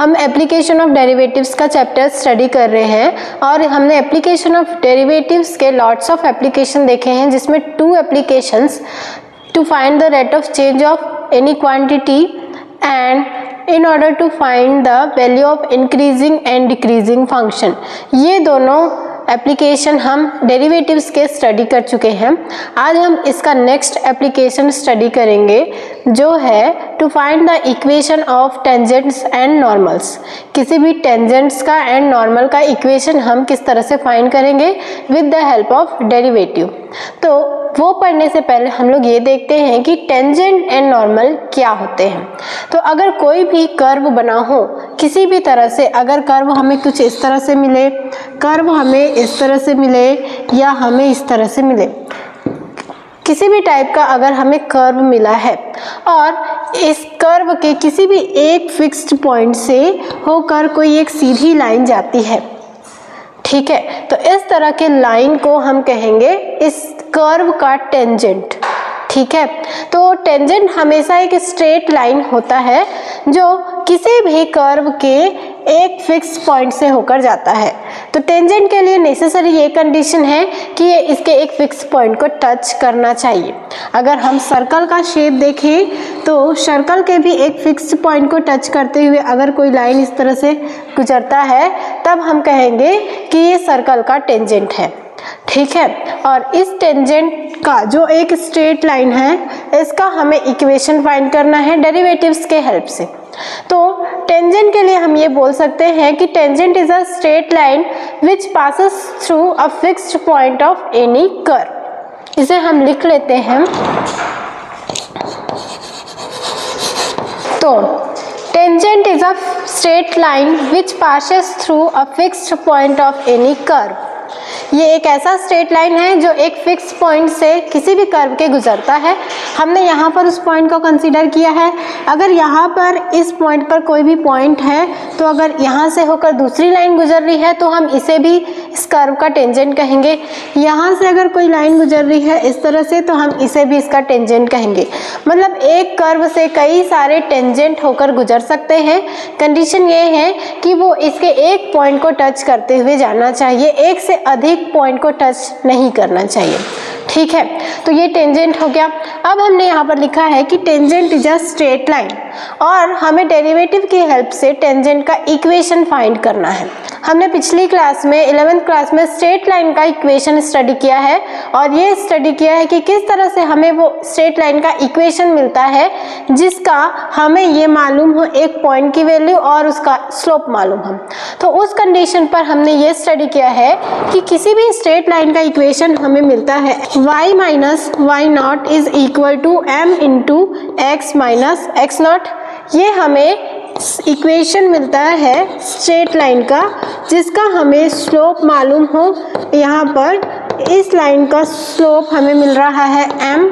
हम application of derivatives का chapter study कर रहे हैं और हमने एप्लीकेशन ऑफ़ डेरिवेटिव्स के लॉट्स ऑफ़ एप्लीकेशन देखे हैं, जिसमें two applications to find the rate of change of any quantity and in order to find the value of increasing and decreasing function ये दोनों एप्लीकेशन हम डेरिवेटिव्स के study कर चुके हैं। आज हम इसका नेक्स्ट एप्लीकेशन स्टडी करेंगे, जो है to find the equation of tangents and normals किसी भी टेंजेंट्स का एंड नॉर्मल का इक्वेशन हम किस तरह से फाइंड करेंगे? With the help of derivative तो वो पढ़ने से पहले हम लोग ये देखते हैं कि टेंजेंट एंड नॉर्मल क्या होते हैं। तो अगर कोई भी कर्व बना हो, किसी भी तरह से अगर कर्व हमें कुछ इस तरह से मिले कर्व हमें इस तरह से मिले या हमें इस तरह से मिले। किसी भी टाइप का अगर हमें कर्व मिला है और इस कर्व के किसी भी एक फिक्स्ड पॉइंट से होकर कोई एक सीधी लाइन जाती है ठीक है? तो इस तरह के लाइन को हम कहेंगे इस कर्व का टेंजेंट ठीक है? तो टेंजेंट हमेशा एक स्ट्रेट लाइन होता है, जो किसी भी कर्व के एक फिक्स पॉइंट से होकर जाता है। तो टेंजेंट के लिए नेसेसरी ये कंडीशन है कि ये इसके एक फिक्स पॉइंट को टच करना चाहिए। अगर हम सर्कल का शेप देखें तो सर्कल के भी एक फिक्स पॉइंट को टच करते हुए अगर कोई लाइन इस तरह से गुजरता है तब हम कहेंगे कि ये सर्कल का टेंजेंट है। ठीक है? और इस टेंजेंट का जो एक स्ट्रेट लाइन है, इसका हमें इक्वेशन फाइंड करना है डेरिवेटिव्स के हेल्प से। तो टेंजेंट के लिए हम ये बोल सकते हैं कि tangent is a straight line which passes through a fixed point of any curve इसे हम लिख लेते हैं। तो Tangent is a straight line which passes through a fixed point of any curve. ये एक ऐसा स्ट्रेट लाइन है जो एक फिक्स पॉइंट से किसी भी कर्व के गुजरता है। हमने यहाँ पर उस पॉइंट को कंसीडर किया है। अगर यहाँ पर इस पॉइंट पर कोई भी पॉइंट है तो अगर यहाँ से होकर दूसरी लाइन गुजर रही है तो हम इसे भी इस कर्व का टेंजेंट कहेंगे। यहाँ से अगर कोई लाइन गुजर रही है इस तरह से तो हम इसे भी इसका टेंजेंट कहेंगे। मतलब एक कर्व से कई सारे टेंजेंट होकर गुजर सकते हैं। कंडीशन ये है कि वो इसके एक पॉइंट को टच करते हुए जाना चाहिए। एक से अधिक पॉइंट को टच नहीं करना चाहिए। ठीक है? तो ये टेंजेंट हो गया। अब हमने यहाँ पर लिखा है कि tangent is a straight line और हमें डेरिवेटिव की हेल्प से टेंजेंट का इक्वेशन फाइंड करना है। हमने पिछली क्लास में इलेवेंथ क्लास में स्ट्रेट लाइन का इक्वेशन स्टडी किया है और ये स्टडी किया है कि किस तरह से हमें वो स्ट्रेट लाइन का इक्वेशन मिलता है, जिसका हमें ये मालूम हो एक पॉइंट की वैल्यू और उसका स्लोप मालूम हो। तो उस कंडीशन पर हमने ये स्टडी किया है कि किसी भी स्ट्रेट लाइन का इक्वेशन हमें मिलता है। y minus y naught is equal to m into x minus x naught ये हमें इक्वेशन मिलता है स्ट्रेट लाइन का, जिसका हमें स्लोप मालूम हो। यहाँ पर इस लाइन का स्लोप हमें मिल रहा है m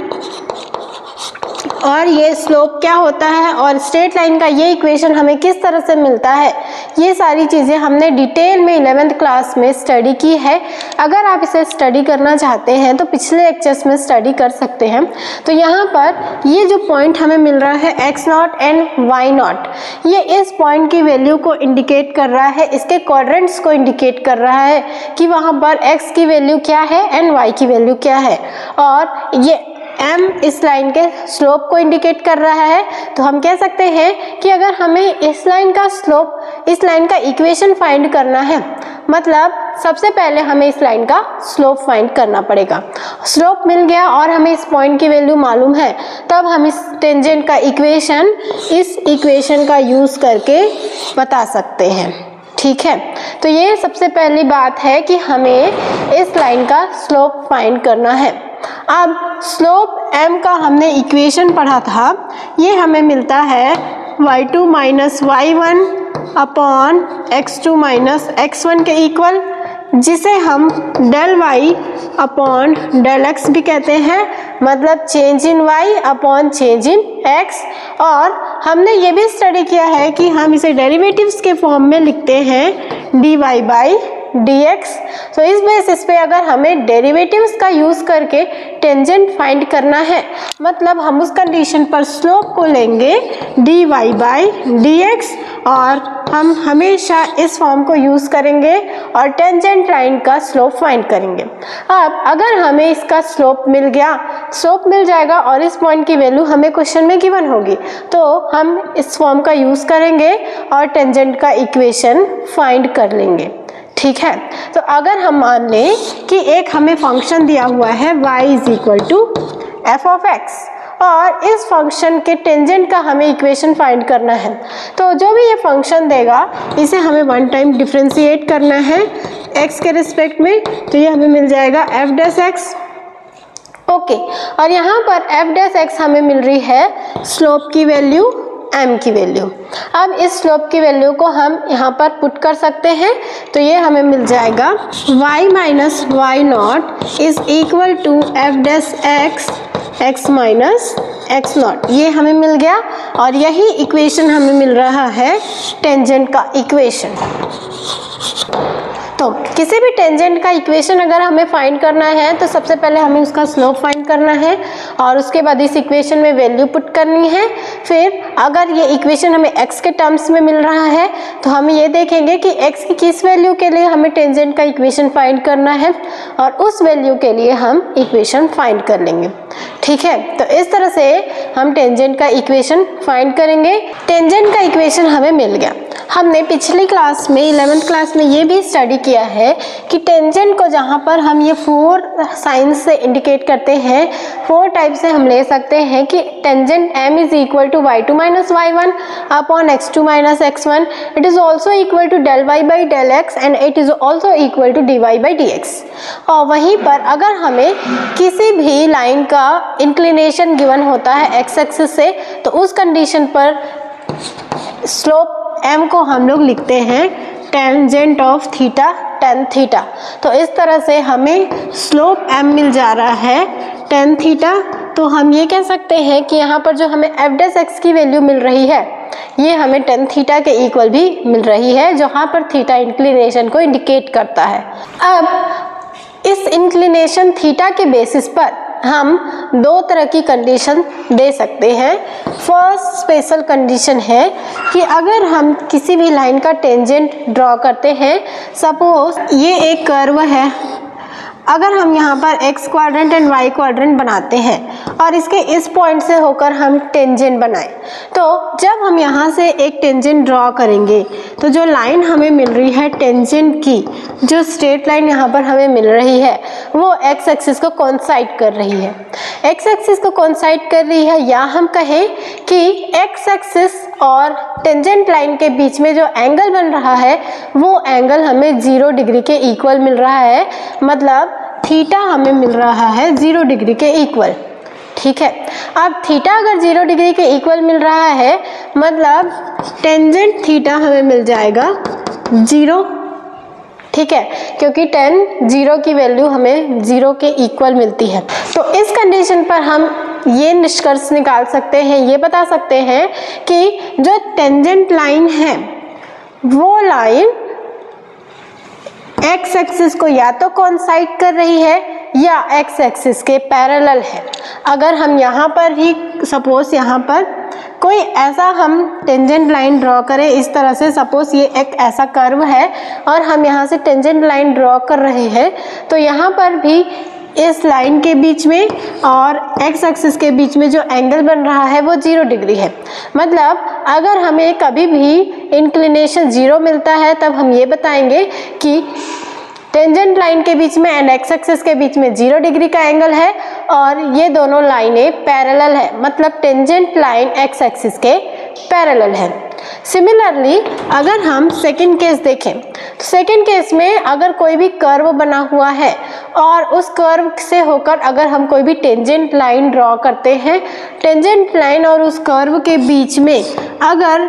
और ये स्लोप क्या होता है और स्ट्रेट लाइन का ये इक्वेशन हमें किस तरह से मिलता है? ये सारी चीज़ें हमने डिटेल में इलेवेंथ क्लास में स्टडी की है। अगर आप इसे स्टडी करना चाहते हैं तो पिछले लेक्चर्स में स्टडी कर सकते हैं। तो यहाँ पर ये जो पॉइंट हमें मिल रहा है, x naught and y naught, ये इस पॉइंट की वैल्यू को इंडिकेट कर रहा है, इसके क्वाड्रेंट्स को इंडिकेट कर रहा है कि वहाँ पर एक्स की वैल्यू क्या है एंड वाई की वैल्यू क्या है। और ये एम इस लाइन के स्लोप को इंडिकेट कर रहा है तो हम कह सकते हैं कि अगर हमें इस लाइन का स्लोप इस लाइन का इक्वेशन फाइंड करना है मतलब सबसे पहले हमें इस लाइन का स्लोप फाइंड करना पड़ेगा। स्लोप मिल गया और हमें इस पॉइंट की वैल्यू मालूम है, तब हम इस टेंजेंट का इक्वेशन इस इक्वेशन का यूज़ करके बता सकते हैं। ठीक है? तो ये सबसे पहली बात है कि हमें इस लाइन का स्लोप फाइंड करना है। अब स्लोप m का हमने इक्वेशन पढ़ा था। ये हमें मिलता है y2 two minus y one upon x two minus x one के इक्वल जिसे हम del y upon del x भी कहते हैं। मतलब change in y upon change in x और हमने ये भी स्टडी किया है कि हम इसे डेरिवेटिव्स के फॉर्म में लिखते हैं डी वाई बाई dx. तो इस बेसिस पे अगर हमें डेरिवेटिव्स का यूज़ करके टेंजेंट फाइंड करना है मतलब हम उस कंडीशन पर स्लोप को लेंगे dy वाई बाई डी और हम हमेशा इस फॉर्म को यूज़ करेंगे और टेंजेंट लाइन का स्लोप फाइंड करेंगे। अब अगर हमें इसका स्लोप मिल गया स्लोप मिल जाएगा और इस पॉइंट की वैल्यू हमें क्वेश्चन में गिवन होगी तो हम इस फॉर्म का यूज़ करेंगे और टेंजेंट का इक्वेशन फाइंड कर लेंगे। ठीक है? तो अगर हम मान लें कि एक हमें फ़ंक्शन दिया हुआ है, y is equal to f of x और इस फ़ंक्शन के टेंजेंट का हमें इक्वेशन फाइंड करना है तो जो भी ये फ़ंक्शन देगा, इसे हमें वन टाइम डिफ्रेंशिएट करना है x के रिस्पेक्ट में तो ये हमें मिल जाएगा एफ़ डेस एक्स ओके और यहाँ पर एफ़ डेस एक्स हमें मिल रही है स्लोप की वैल्यू m की वैल्यू अब इस स्लोप की वैल्यू को हम यहाँ पर पुट कर सकते हैं तो ये हमें मिल जाएगा y minus y naught is equal to f dash x x minus x naught ये हमें मिल गया और यही इक्वेशन हमें मिल रहा है टेंजेंट का इक्वेशन तो किसी भी टेंजेंट का इक्वेशन अगर हमें फाइंड करना है तो सबसे पहले हमें उसका स्लोप फाइंड करना है और उसके बाद इस इक्वेशन में वैल्यू पुट करनी है। फिर अगर ये इक्वेशन हमें x के टर्म्स में मिल रहा है तो हम ये देखेंगे कि x की किस वैल्यू के लिए हमें टेंजेंट का इक्वेशन फाइंड करना है और उस वैल्यू के लिए हम इक्वेशन फाइंड कर लेंगे। ठीक है? तो इस तरह से हम टेंजेंट का इक्वेशन फाइंड करेंगे। टेंजेंट का इक्वेशन हमें मिल गया। हमने पिछली क्लास में इलेवेंथ क्लास में ये भी स्टडी किया है कि टेंजेंट को जहाँ पर हम ये फोर साइंस से इंडिकेट करते हैं फोर टाइप से हम ले सकते हैं कि tangent m is equal to y two minus y one upon x two minus x one it is also equal to del y by del x and it is also equal to d y by d x और वहीं पर अगर हमें किसी भी line का inclination given होता है एक्स एक्सिस से तो उस कंडीशन पर स्लोप एम को हम लोग लिखते हैं। Tangent of theta tan theta तो इस तरह से हमें स्लोप एम मिल जा रहा है टेन थीटा तो हम ये कह सकते हैं कि यहाँ पर जो हमें एफ़ डेस एक्स की वैल्यू मिल रही है, ये हमें टेन थीटा के इक्वल भी मिल रही है, जहाँ पर थीटा इंक्लिनेशन को इंडिकेट करता है। अब, इस इंक्लिनेशन थीटा के बेसिस पर हम दो तरह की कंडीशन दे सकते हैं। फ़र्स्ट स्पेशल कंडीशन है कि अगर हम किसी भी लाइन का टेंजेंट ड्रॉ करते हैं सपोज़ ये एक कर्व है। अगर हम यहाँ पर x quadrant and y quadrant बनाते हैं और इसके इस पॉइंट से होकर हम टेंजेंट बनाएँ। तो जब हम यहाँ से एक टेंजेंट ड्रॉ करेंगे तो जो लाइन हमें मिल रही है टेंजेंट की, जो स्ट्रेट लाइन यहाँ पर हमें मिल रही है, वो एक्स एक्सिस को कॉन्साइड कर रही है। एक्स एक्सिस को कॉन्साइड कर रही है, या हम कहें कि एक्स एक्सिस और टेंजेंट लाइन के बीच में जो एंगल बन रहा है, वो एंगल हमें ज़ीरो डिग्री के इक्वल मिल रहा है। मतलब थीटा हमें मिल रहा है ज़ीरो डिग्री के इक्वल ठीक है। अब थीटा अगर ज़ीरो डिग्री के इक्वल मिल रहा है मतलब टेंजेंट थीटा हमें मिल जाएगा ज़ीरो। ठीक है, क्योंकि टेन ज़ीरो की वैल्यू हमें ज़ीरो के इक्वल मिलती है। तो इस कंडीशन पर हम ये निष्कर्ष निकाल सकते हैं, ये बता सकते हैं कि जो टेंजेंट लाइन है, वो लाइन एक्स एक्सिस को या तो कॉन्साइड कर रही है या एक्स एक्सिस के पैरेलल है। अगर हम यहाँ पर ही सपोज़ यहाँ पर कोई ऐसा हम टेंजेंट लाइन ड्रॉ करें, इस तरह से सपोज़ ये एक ऐसा कर्व है और हम यहाँ से टेंजेंट लाइन ड्रॉ कर रहे हैं तो यहाँ पर भी इस लाइन के बीच में और एक्स एक्सिस के बीच में जो एंगल बन रहा है, वो ज़ीरो डिग्री है। मतलब अगर हमें कभी भी इंक्लिनेशन ज़ीरो मिलता है, तब हम ये बताएँगे कि टेंजेंट लाइन के बीच में एंड एक्स एक्सिस के बीच में ज़ीरो डिग्री का एंगल है और ये दोनों लाइनें पैरेलल है मतलब टेंजेंट लाइन एक्स एक्सिस के पैरेलल है। सिमिलरली अगर हम सेकंड केस देखें तो सेकंड केस में अगर कोई भी कर्व बना हुआ है और उस कर्व से होकर अगर हम कोई भी टेंजेंट लाइन ड्रॉ करते हैं, टेंजेंट लाइन और उस कर्व के बीच में अगर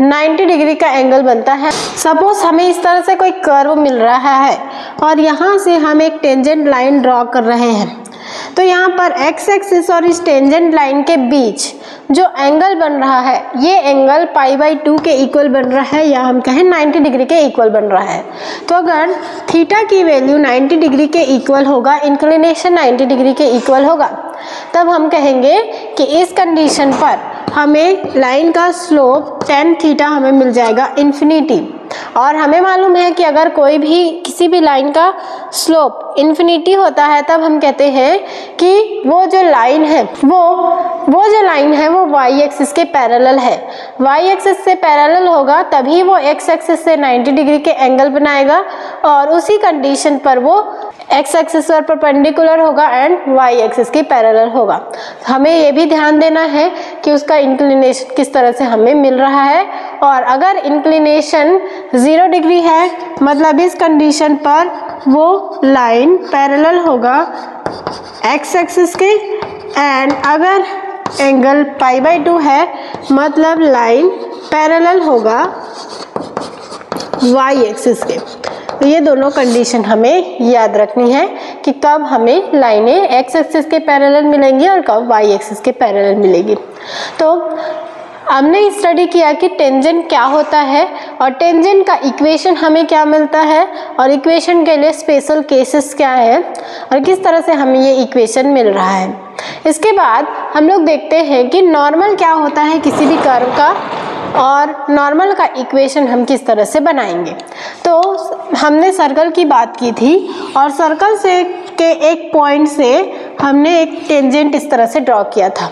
90 डिग्री का एंगल बनता है। सपोज़ हमें इस तरह से कोई कर्व मिल रहा है और यहाँ से हम एक टेंजेंट लाइन ड्रॉ कर रहे हैं। तो यहाँ पर एक्स एक्सिस और इस टेंजेंट लाइन के बीच जो एंगल बन रहा है, ये एंगल पाई बाई टू के इक्वल बन रहा है या हम कहें 90 डिग्री के इक्वल बन रहा है। तो अगर थीटा की वैल्यू 90 डिग्री के इक्वल होगा इंक्लिनेशन 90 डिग्री के इक्वल होगा, तब हम कहेंगे कि इस कंडीशन पर हमें लाइन का स्लोप टेन थीटा हमें मिल जाएगा इन्फिनिटी और हमें मालूम है कि अगर कोई भी किसी भी लाइन का स्लोप इन्फिनिटी होता है, तब हम कहते हैं कि वो जो लाइन है, वो वो जो लाइन है वो वाई एक्सिस के पैरेलल है। वाई एक्सिस से पैरेलल होगा, तभी वो एक्स एक्सिस से 90 डिग्री के एंगल बनाएगा और उसी कंडीशन पर वो एक्स एक्सिस पर परपेंडिकुलर होगा एंड वाई एक्सिस के पैरेलल होगा। हमें ये भी ध्यान देना है कि उसका इंक्लिनेशन किस तरह से हमें मिल रहा है और अगर इंक्लिनेशन ज़ीरो डिग्री है मतलब इस कंडीशन पर वो लाइन पैरेलल होगा एक्स एक्सिस के एंड अगर एंगल पाई बाई टू है मतलब लाइन पैरेलल होगा वाई एक्सिस के। तो ये दोनों कंडीशन हमें याद रखनी है कि कब हमें लाइनें एक्स एक्सिस के पैरेलल मिलेंगी और कब वाई एक्सिस के पैरेलल मिलेगी। तो हमने स्टडी किया कि टेंजेंट क्या होता है और टेंजेंट का इक्वेशन हमें क्या मिलता है और इक्वेशन के लिए स्पेशल केसेस क्या है और किस तरह से हमें ये इक्वेशन मिल रहा है। इसके बाद हम लोग देखते हैं कि नॉर्मल क्या होता है किसी भी कर्व का और नॉर्मल का इक्वेशन हम किस तरह से बनाएँगे। तो हमने सर्कल की बात की थी और सर्कल से के एक पॉइंट से हमने एक टेंजेंट इस तरह से ड्रॉ किया था।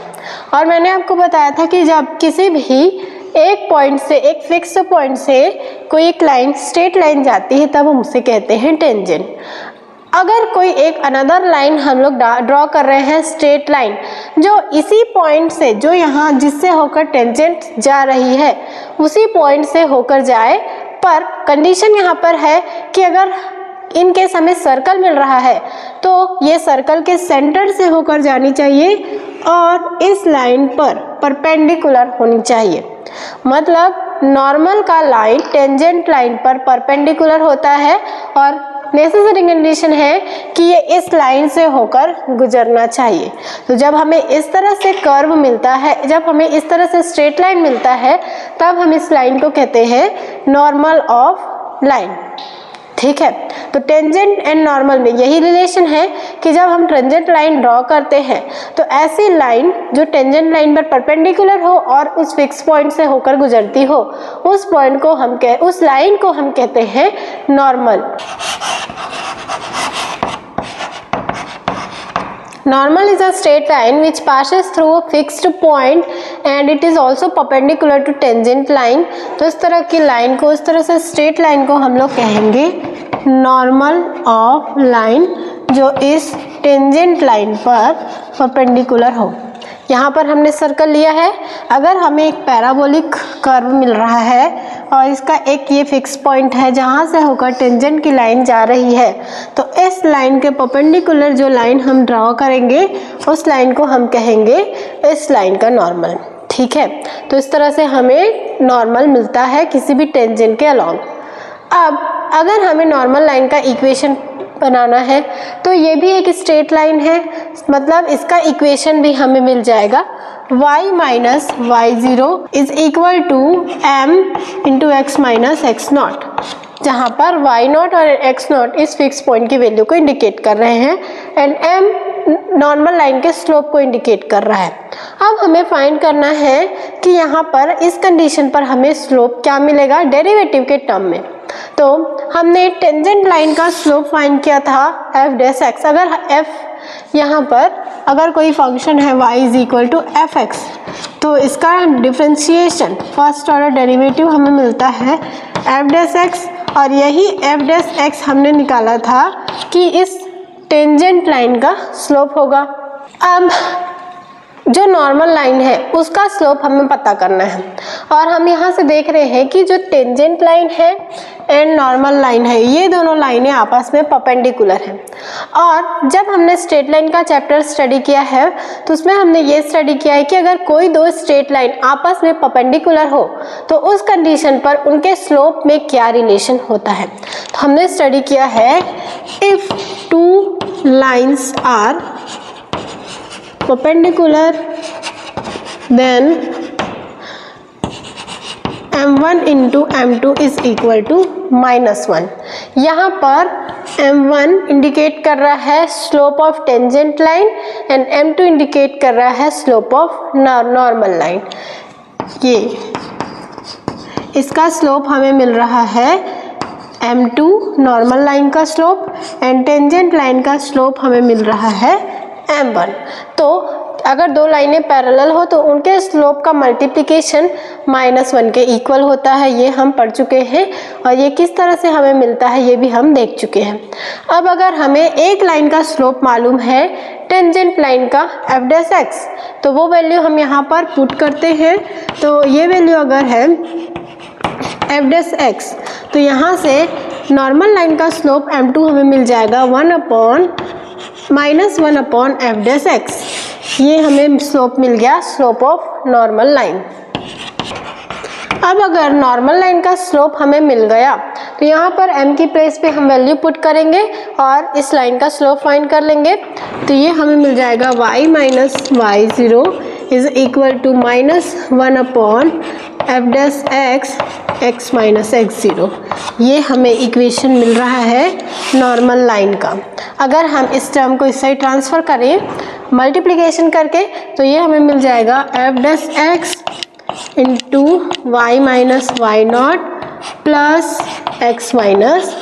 और मैंने आपको बताया था कि जब किसी भी एक पॉइंट से, एक फिक्स पॉइंट से कोई एक लाइन स्ट्रेट लाइन जाती है, तब हम उसे कहते हैं टेंजेंट अगर कोई एक अनदर लाइन हम लोग ड्रॉ कर रहे हैं स्ट्रेट लाइन जो इसी पॉइंट से, जो यहाँ जिससे होकर टेंजेंट जा रही है, उसी पॉइंट से होकर जाए, पर कंडीशन यहाँ पर है कि अगर इन केस हमें सर्कल मिल रहा है तो ये सर्कल के सेंटर से होकर जानी चाहिए और इस लाइन पर परपेंडिकुलर होनी चाहिए। मतलब नॉर्मल का लाइन टेंजेंट लाइन पर परपेंडिकुलर होता है और नेसेसरी कंडीशन है कि ये इस लाइन से होकर गुजरना चाहिए। तो जब हमें इस तरह से कर्व मिलता है, जब हमें इस तरह से स्ट्रेट लाइन मिलता है, तब हम इस लाइन को कहते हैं नॉर्मल ऑफ़ लाइन ठीक है? तो टेंजेंट एंड नॉर्मल में यही रिलेशन है कि जब हम ट्रेंजेंट लाइन ड्रॉ करते हैं तो ऐसी लाइन जो टेंजेंट लाइन पर परपेंडिकुलर हो और उस फिक्स पॉइंट से होकर गुजरती हो, उस पॉइंट को हम कह, उस लाइन को हम कहते हैं normal Normal is a straight line which passes through a fixed point and it is also perpendicular to tangent line. तो इस तरह की line को इस तरह से straight line को हम लोग कहेंगे normal of line जो इस tangent line पर perpendicular हो यहाँ पर हमने सर्कल लिया है। अगर हमें एक पैराबोलिक कर्व मिल रहा है और इसका एक ये फिक्स पॉइंट है, जहाँ से होकर टेंजेंट की लाइन जा रही है तो इस लाइन के परपेंडिकुलर जो लाइन हम ड्रॉ करेंगे, उस लाइन को हम कहेंगे इस लाइन का नॉर्मल ठीक है? तो इस तरह से हमें नॉर्मल मिलता है किसी भी टेंजेंट के अलॉन्ग अब, अगर हमें नॉर्मल लाइन का इक्वेशन बनाना है। तो ये भी एक स्ट्रेट लाइन है। मतलब इसका इक्वेशन भी हमें मिल जाएगा। y minus Y zero is equal to M into X minus X naught जहाँ पर y नॉट और x नॉट इस फिक्स पॉइंट की वैल्यू को इंडिकेट कर रहे हैं। एंड m नॉर्मल लाइन के स्लोप को इंडिकेट कर रहा है। अब हमें फाइंड करना है कि यहाँ पर इस कंडीशन पर हमें स्लोप क्या मिलेगा? डेरिवेटिव के टर्म में। तो हमने टेंजेंट लाइन का स्लोप फाइंड किया था एफ़ डेस एक्स अगर एफ़ यहाँ पर, अगर कोई फ़ंक्शन है y is equal to F X तो इसका डिफ्रेंशिएशन फ़र्स्ट ऑर्डर डेरिवेटिव हमें मिलता है एफ़ डेस एक्स और यही एफ़ डेस एक्स हमने निकाला था कि इस टेंजेंट लाइन का स्लोप होगा। अब जो नॉर्मल लाइन है, उसका स्लोप हमें पता करना है। और हम यहाँ से देख रहे हैं कि जो टेंजेंट लाइन है एंड नॉर्मल लाइन है, ये दोनों लाइनें आपस में परपेंडिकुलर हैं। और जब हमने स्ट्रेट लाइन का चैप्टर स्टडी किया है तो उसमें हमने ये स्टडी किया है कि अगर कोई दो स्ट्रेट लाइन आपस में परपेंडिकुलर हो तो उस कंडीशन पर उनके स्लोप में क्या रिलेशन होता है? तो हमने स्टडी किया है if two lines are perpendicular, then one into M two is equal to minus one यहाँ पर एम वन इंडिकेट कर रहा है slope of tangent line and M two indicate कर रहा है स्लोप ऑफ़ नॉर्मल लाइन ये, इसका स्लोप हमें मिल रहा है m2 नॉर्मल लाइन का स्लोप एंड टेंजेंट लाइन का स्लोप हमें मिल रहा है m1 तो अगर दो लाइनें पैरेलल हो तो उनके स्लोप का मल्टीप्लिकेशन माइनस वन के इक्वल होता है। ये हम पढ़ चुके हैं और ये किस तरह से हमें मिलता है ये भी हम देख चुके हैं। अब अगर हमें एक लाइन का स्लोप मालूम है टेंजेंट लाइन का एफ़ डेस एक्स तो वो वैल्यू हम यहाँ पर पुट करते हैं। तो ये वैल्यू अगर है एफ़ डेस एक्स तो यहाँ से नॉर्मल लाइन का स्लोप एम टू हमें मिल जाएगा। One upon minus one upon F dash X. ये हमें स्लोप मिल गया स्लोप ऑफ़ नॉर्मल लाइन अब अगर नॉर्मल लाइन का स्लोप हमें मिल गया तो यहाँ पर m की प्लेस पे हम वैल्यू पुट करेंगे और इस लाइन का स्लोप फाइंड कर लेंगे। तो ये हमें मिल जाएगा y minus Y zero is equal to minus one upon F dash X X minus X zero ये हमें इक्वेशन मिल रहा है नॉर्मल लाइन का। अगर हम इस टर्म को इस साइड ट्रांसफ़र करें मल्टीप्लिकेशन करके तो ये हमें मिल जाएगा F dash X into Y minus Y naught plus X minus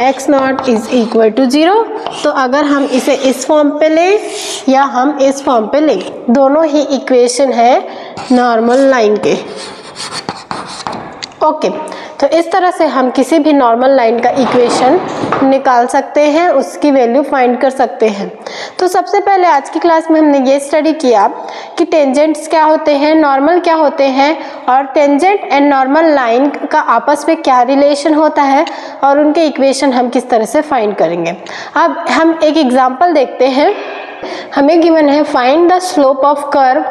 X naught is equal to zero तो अगर हम इसे इस फॉर्म पे लें या हम इस फॉर्म पे लें, दोनों ही इक्वेशन है नॉर्मल लाइन के। ओके तो इस तरह से हम किसी भी नॉर्मल लाइन का इक्वेशन निकाल सकते हैं, उसकी वैल्यू फाइंड कर सकते हैं। तो सबसे पहले आज की क्लास में हमने ये स्टडी किया कि टेंजेंट्स क्या होते हैं नॉर्मल क्या होते हैं और टेंजेंट एंड नॉर्मल लाइन का आपस में क्या रिलेशन होता है और उनके इक्वेशन हम किस तरह से फाइंड करेंगे। अब हम एक एग्ज़ाम्पल देखते हैं। हमें गिवन है find the slope of curve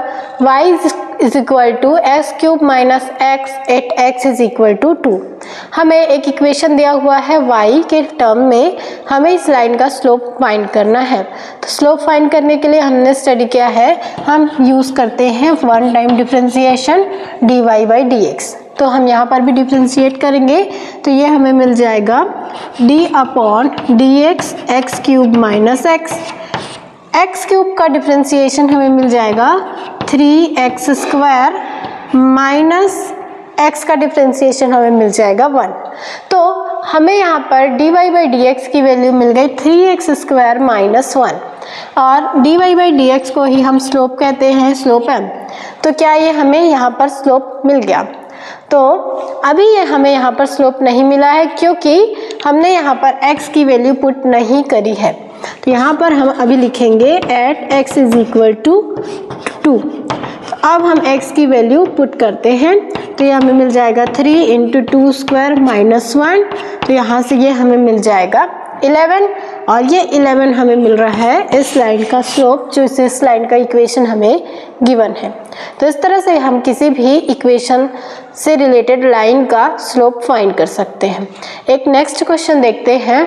y is equal to X cube minus X at X is equal to two हमें एक इक्वेशन दिया हुआ है y के टर्म में। हमें इस लाइन का स्लोप फाइंड करना है। तो स्लोप फाइंड करने के लिए हमने स्टडी किया है। हम यूज़ करते हैं one time differentiation D Y by D X तो हम यहाँ पर भी डिफ्रेंशिएट करेंगे। तो ये हमें मिल जाएगा d upon D X X cube minus X X cube का डिफ्रेंसिएशन हमें मिल जाएगा three X square minus X का डिफ्रेंसिएशन हमें मिल जाएगा वन। तो हमें यहाँ पर D Y by D X की वैल्यू मिल गई three X square minus one. और D Y by D X को ही हम स्लोप कहते हैं, स्लोप एम तो क्या ये हमें यहाँ पर स्लोप मिल गया? तो अभी ये हमें यहाँ पर स्लोप नहीं मिला है क्योंकि हमने यहाँ पर x की वैल्यू पुट नहीं करी है। तो यहाँ पर हम अभी लिखेंगे at x is equal to two. अब हम x की वैल्यू पुट करते हैं तो ये हमें मिल जाएगा three into two square minus one तो यहाँ से ये हमें मिल जाएगा इलेवन और ये इलेवन हमें मिल रहा है इस लाइन का स्लोप जो इस लाइन का इक्वेशन हमें गिवन है। तो इस तरह से हम किसी भी इक्वेशन से रिलेटेड लाइन का स्लोप फाइंड कर सकते हैं। एक नेक्स्ट क्वेश्चन देखते हैं।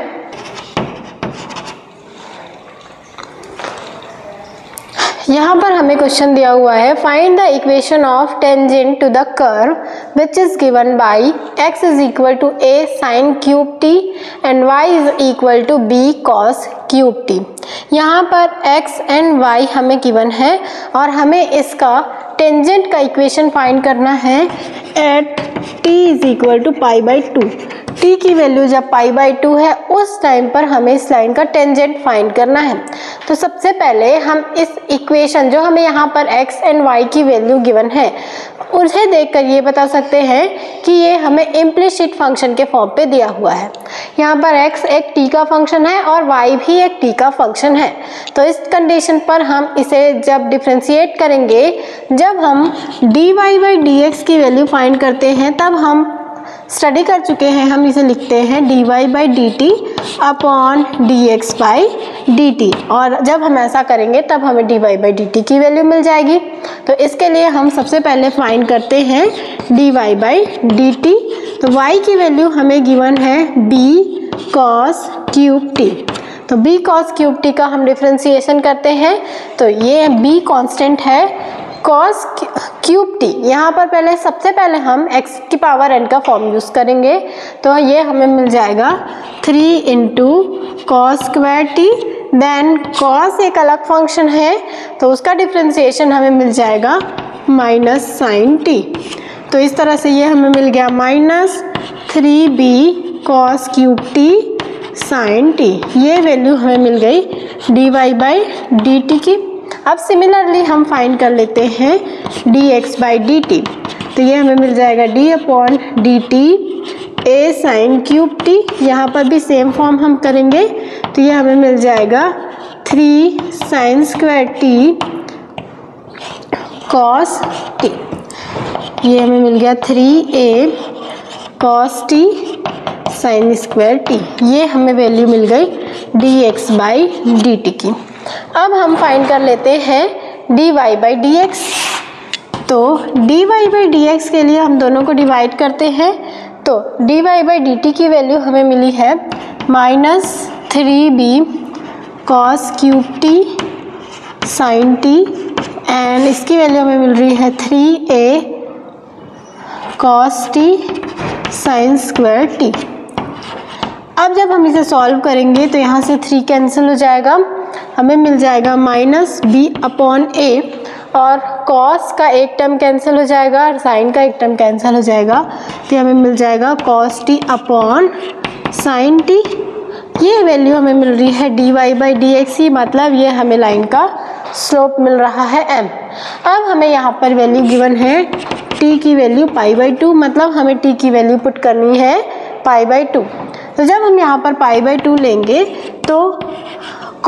यहाँ पर हमें क्वेश्चन दिया हुआ है find the equation of tangent to the curve which is given by X is equal to A sine cube T and Y is equal to B cos cube T यहाँ पर एक्स एंड वाई हमें given है और हमें इसका tangent का equation find करना है at T is equal to pi by two T की वैल्यू जब पाई बाई टू है, उस टाइम पर हमें इस लाइन का टेंजेंट फाइंड करना है। तो सबसे पहले हम इस इक्वेशन जो हमें यहाँ पर एक्स एंड वाई की वैल्यू गिवन है उसे देखकर ये बता सकते हैं कि ये हमें इम्प्लिसिट फ़ंक्शन के फॉर्म पे दिया हुआ है। यहाँ पर x एक t का फ़ंक्शन है और y भी एक t का फ़ंक्शन है। तो इस कंडीशन पर हम इसे जब डिफ्रेंशिएट करेंगे, जब हम dy बाई डी की वैल्यू फाइंड करते हैं, तब हम स्टडी कर चुके हैं, हम इसे लिखते हैं D Y by D T upon D X by D T और जब हम ऐसा करेंगे, तब हमें D Y by D T की वैल्यू मिल जाएगी। तो इसके लिए हम सबसे पहले फाइंड करते हैं D Y by D T तो वाई की वैल्यू हमें गिवन है बी कॉस क्यूब टी तो b कॉस क्यूब टी का हम डिफ्रेंसिएशन करते हैं। तो ये b कांस्टेंट है कॉस क्यूब टी यहाँ पर पहले, सबसे पहले हम एक्स की पावर एन का फॉर्म यूज़ करेंगे तो ये हमें मिल जाएगा three into cos square T then cos एक अलग फ़ंक्शन है तो उसका डिफ्रेंसीशन हमें मिल जाएगा माइनस साइन टी तो इस तरह से ये हमें मिल गया minus three B cos cube T sine T ये वैल्यू हमें मिल गई D Y by D T की। अब सिमिलरली हम फाइंड कर लेते हैं D X by D T तो ये हमें मिल जाएगा D upon D T A sine cube T यहाँ पर भी सेम फॉर्म हम करेंगे। तो ये हमें मिल जाएगा three sine square T cos T ये हमें मिल गया three A cos T sine square T ये हमें वैल्यू मिल गई D X by D T की। अब हम फाइंड कर लेते हैं D Y by D X तो D Y by D X के लिए हम दोनों को डिवाइड करते हैं। तो D Y by D T की वैल्यू हमें मिली है minus three B cos cube T sine T and इसकी वैल्यू हमें मिल रही है three A cos T sine square T अब जब हम इसे सॉल्व करेंगे तो यहाँ से थ्री कैंसिल हो जाएगा। हमें मिल जाएगा माइनस बी अपॉन ए और कॉस का एक टर्म कैंसिल हो जाएगा और साइन का एक टर्म कैंसिल हो जाएगा। तो हमें मिल जाएगा cos T upon sine T. ये वैल्यू हमें मिल रही है D Y by D X ही मतलब ये हमें लाइन का स्लोप मिल रहा है एम अब हमें यहाँ पर वैल्यू गिवन है टी की वैल्यू पाई बाई टू मतलब हमें टी की वैल्यू पुट करनी है पाई बाई टू तो जब हम यहाँ पर पाई बाई टू लेंगे तो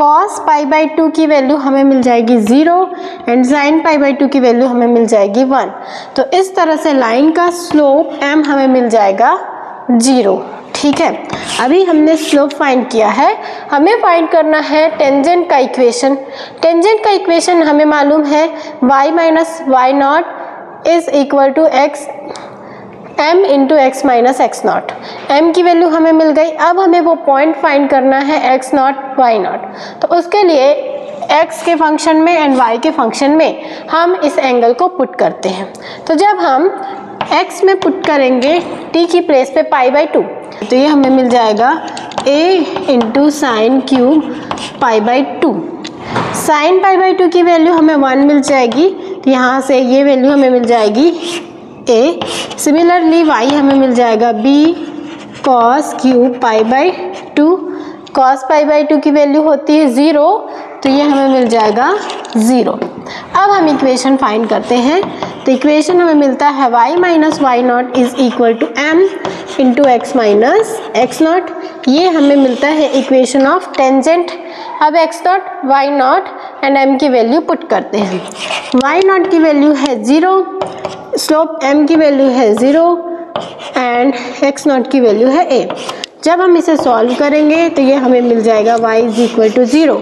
कॉस पाई बाई टू की वैल्यू हमें मिल जाएगी zero and sine pi by two की वैल्यू हमें मिल जाएगी वन तो इस तरह से लाइन का स्लोप एम हमें मिल जाएगा ज़ीरो ठीक है? अभी हमने स्लोप फाइंड किया है। हमें फाइंड करना है टेंजेंट का इक्वेशन टेंजेंट का इक्वेशन हमें मालूम है y minus Y naught is equal to X m into X minus X naught M की वैल्यू हमें मिल गई। अब हमें वो पॉइंट फाइंड करना है एक्स नॉट वाई नॉट तो उसके लिए एक्स के फ़ंक्शन में एंड वाई के फ़ंक्शन में हम इस एंगल को पुट करते हैं। तो जब हम एक्स में पुट करेंगे टी की प्लेस पे पाई बाई टू तो ये हमें मिल जाएगा A into sine cube pi by two sine pi by two की वैल्यू हमें वन मिल जाएगी। तो यहाँ से ये वैल्यू हमें मिल जाएगी ए सिमिलरली वाई हमें मिल जाएगा B cos cube pi by two cos pi by two की वैल्यू होती है ज़ीरो तो ये हमें मिल जाएगा ज़ीरो अब हम इक्वेशन फाइंड करते हैं। तो इक्वेशन हमें मिलता है y minus Y naught is equal to M into X minus X naught ये हमें मिलता है इक्वेशन ऑफ़ टेंजेंट अब X naught Y naught and M की वैल्यू पुट करते हैं। वाई नॉट की वैल्यू है ज़ीरो स्लोप एम की वैल्यू है ज़ीरो एंड एक्स नॉट की वैल्यू है ए जब हम इसे सॉल्व करेंगे तो ये हमें मिल जाएगा y is equal to zero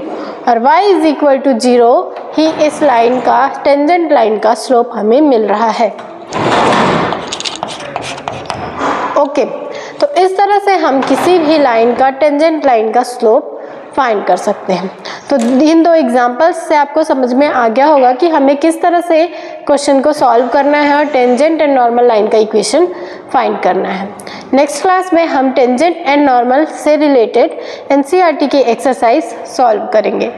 और y is equal to zero ही इस लाइन का टेंजेंट लाइन का स्लोप हमें मिल रहा है। ओके okay, तो इस तरह से हम किसी भी लाइन का टेंजेंट लाइन का स्लोप फाइंड कर सकते हैं। तो इन दो एग्जांपल्स से आपको समझ में आ गया होगा कि हमें किस तरह से क्वेश्चन को सॉल्व करना है और टेंजेंट एंड नॉर्मल लाइन का इक्वेशन फाइंड करना है। नेक्स्ट क्लास में हम टेंजेंट एंड नॉर्मल से रिलेटेड एनसीईआरटी की एक्सरसाइज सॉल्व करेंगे।